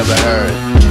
Never heard.